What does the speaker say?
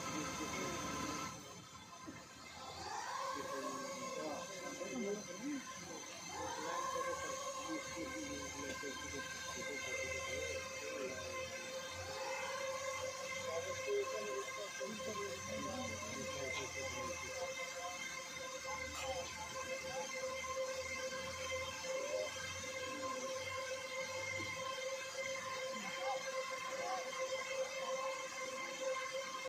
good